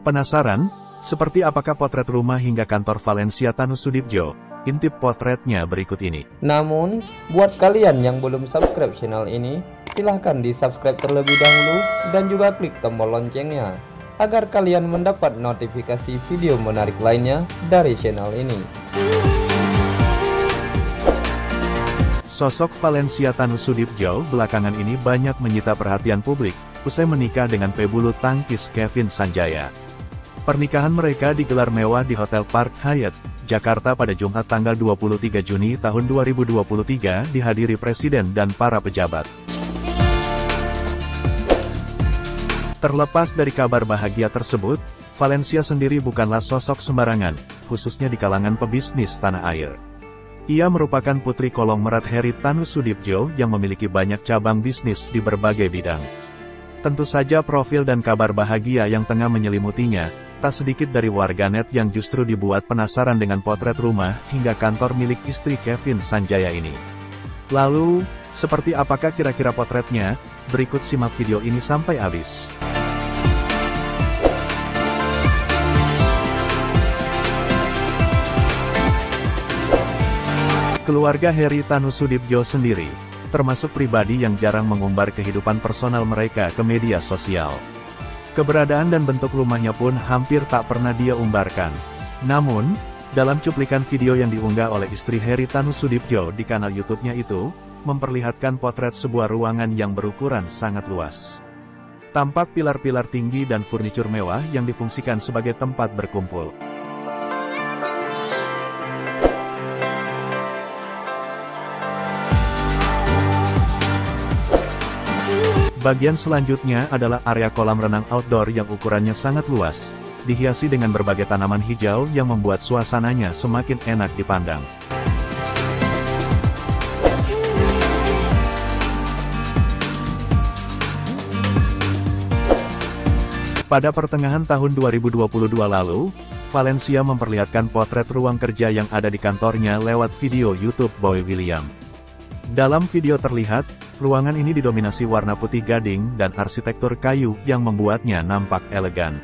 Penasaran? Seperti apakah potret rumah hingga kantor Valencia Tanus Sudibjo? Intip potretnya berikut ini. Namun, buat kalian yang belum subscribe channel ini, silahkan di subscribe terlebih dahulu dan juga klik tombol loncengnya agar kalian mendapat notifikasi video menarik lainnya dari channel ini. Sosok Valencia Tanus Sudibjo belakangan ini banyak menyita perhatian publik, usai menikah dengan pebulu tangkis Kevin Sanjaya. Pernikahan mereka digelar mewah di Hotel Park Hyatt, Jakarta pada Jumat tanggal 23 Juni tahun 2023 dihadiri Presiden dan para pejabat. Terlepas dari kabar bahagia tersebut, Valencia sendiri bukanlah sosok sembarangan, khususnya di kalangan pebisnis tanah air. Ia merupakan putri kolong merat Heri Tanus Sudibjo yang memiliki banyak cabang bisnis di berbagai bidang. Tentu saja profil dan kabar bahagia yang tengah menyelimutinya, Tak sedikit dari warganet yang justru dibuat penasaran dengan potret rumah hingga kantor milik istri Kevin Sanjaya ini. Lalu, seperti apakah kira-kira potretnya? Berikut simak video ini sampai habis. Keluarga Heri Tanusudibjo sendiri, termasuk pribadi yang jarang mengumbar kehidupan personal mereka ke media sosial. Keberadaan dan bentuk rumahnya pun hampir tak pernah dia umbarkan. Namun, dalam cuplikan video yang diunggah oleh istri Heri Tanus Sudipjo di kanal YouTube-nya itu, memperlihatkan potret sebuah ruangan yang berukuran sangat luas. Tampak pilar-pilar tinggi dan furnitur mewah yang difungsikan sebagai tempat berkumpul. Bagian selanjutnya adalah area kolam renang outdoor yang ukurannya sangat luas, dihiasi dengan berbagai tanaman hijau yang membuat suasananya semakin enak dipandang. Pada pertengahan tahun 2022 lalu, Valencia memperlihatkan potret ruang kerja yang ada di kantornya lewat video YouTube Boy William. Dalam video terlihat, Ruangan ini didominasi warna putih gading dan arsitektur kayu yang membuatnya nampak elegan.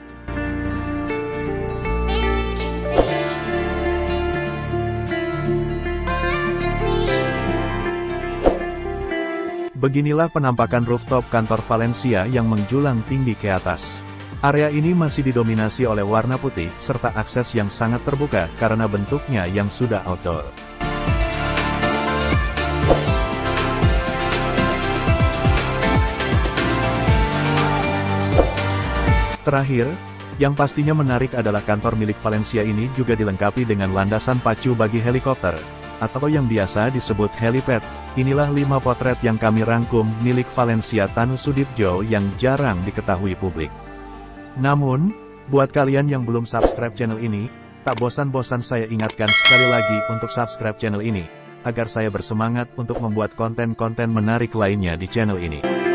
Beginilah penampakan rooftop kantor Valencia yang menjulang tinggi ke atas. Area ini masih didominasi oleh warna putih, serta akses yang sangat terbuka karena bentuknya yang sudah outdoor. Terakhir, yang pastinya menarik adalah kantor milik Valencia ini juga dilengkapi dengan landasan pacu bagi helikopter, atau yang biasa disebut helipad. Inilah lima potret yang kami rangkum milik Valencia Tanu Sudipjo yang jarang diketahui publik. Namun, buat kalian yang belum subscribe channel ini, tak bosan-bosan saya ingatkan sekali lagi untuk subscribe channel ini, agar saya bersemangat untuk membuat konten-konten menarik lainnya di channel ini.